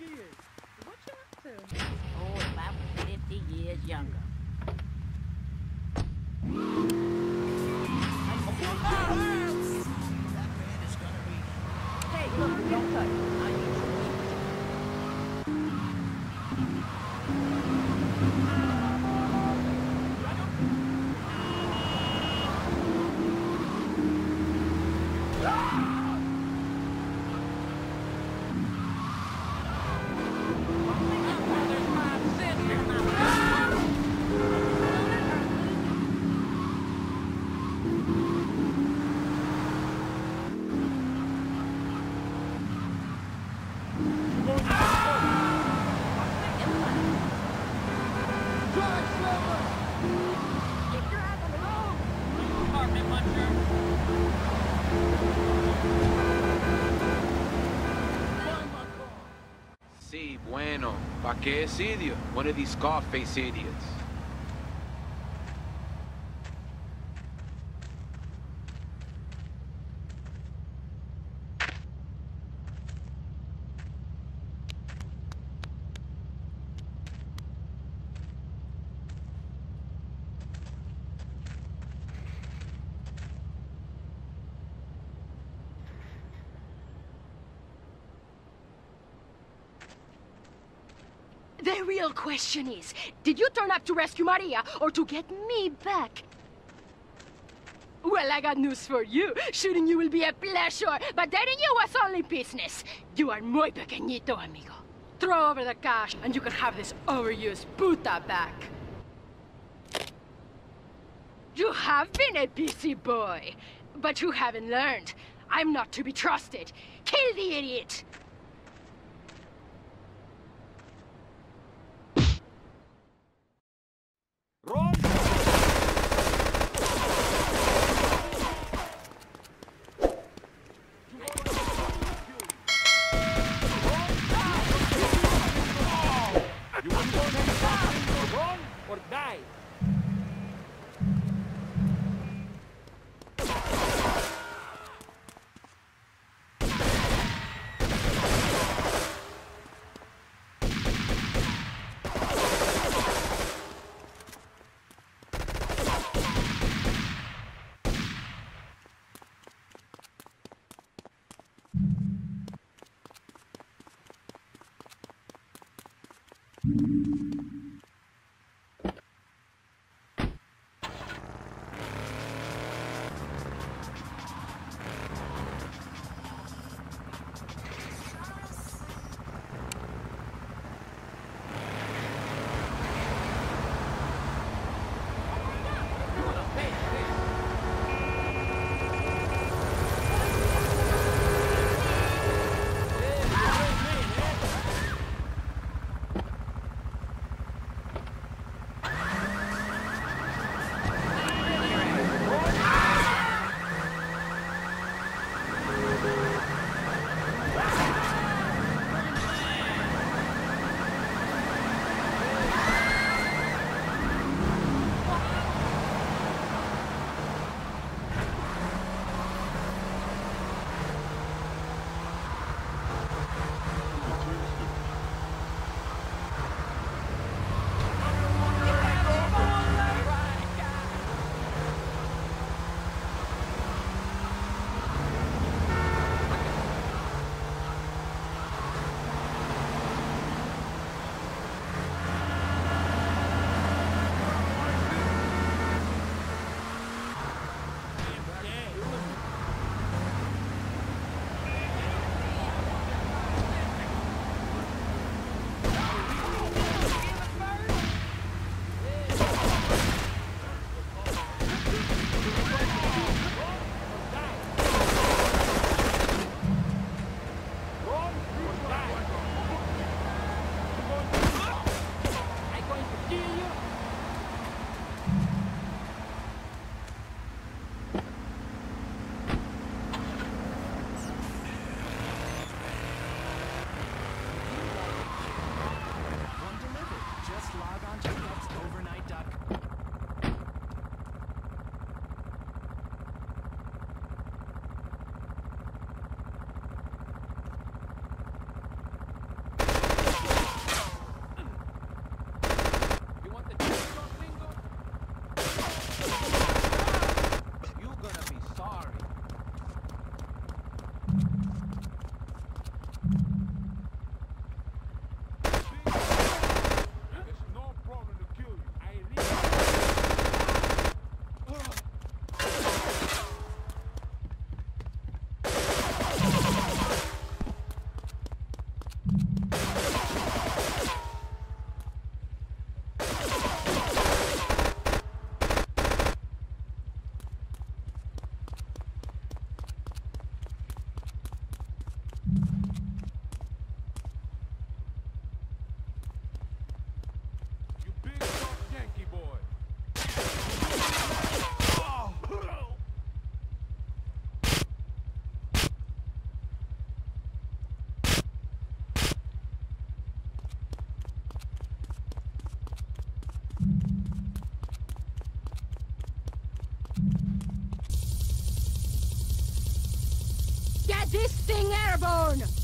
skiing. What you up to? Oh, if I was 50 years younger. Bueno. ¿Pa qué es idiot? One of these Scarface idiots. The real question is, did you turn up to rescue Maria or to get me back? Well, I got news for you. Shooting you will be a pleasure, but dating you was only business. You are muy pequeñito, amigo. Throw over the cash, and you can have this overused puta back. You have been a busy boy, but you haven't learned. I'm not to be trusted. Kill the idiot! This thing airborne!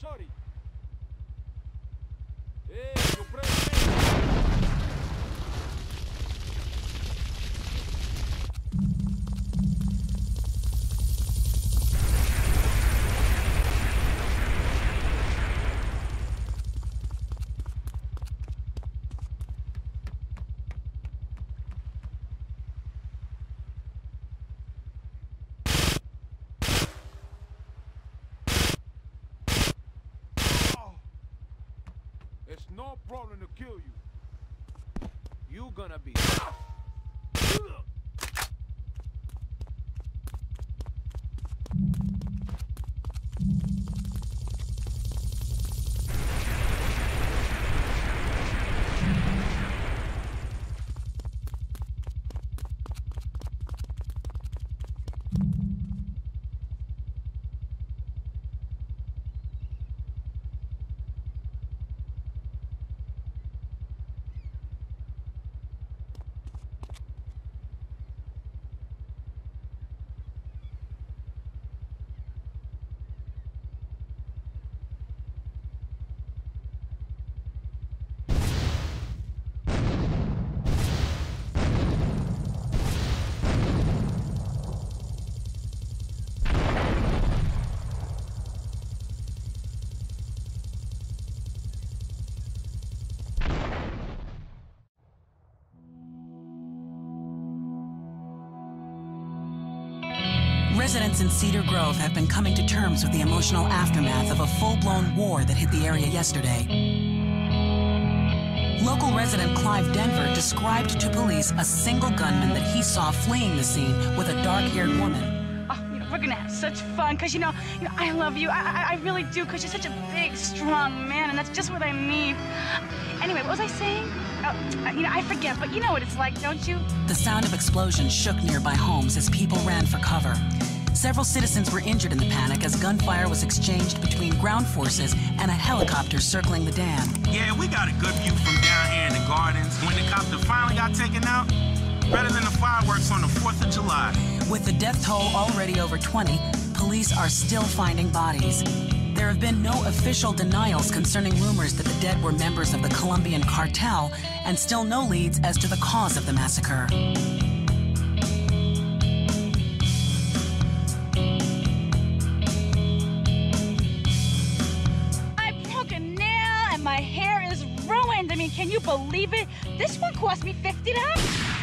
Sorry. No problem to kill you. You gonna be. Residents in Cedar Grove have been coming to terms with the emotional aftermath of a full-blown war that hit the area yesterday. Local resident Clive Denver described to police a single gunman that he saw fleeing the scene with a dark-haired woman. Oh, you know, we're gonna have such fun, cause you know, you know, I love you. I, I, I really do, cause you're such a big, strong man, and that's just what I need. Anyway, what was I saying? Oh, you know, I forget, but you know what it's like, don't you? The sound of explosions shook nearby homes as people ran for cover. Several citizens were injured in the panic as gunfire was exchanged between ground forces and a helicopter circling the dam. Yeah, we got a good view from down here in the gardens. When the copter finally got taken out, better than the fireworks on the 4th of July. With the death toll already over 20, police are still finding bodies. There have been no official denials concerning rumors that the dead were members of the Colombian cartel, and still no leads as to the cause of the massacre. Can you believe it? This one cost me fifty dollars.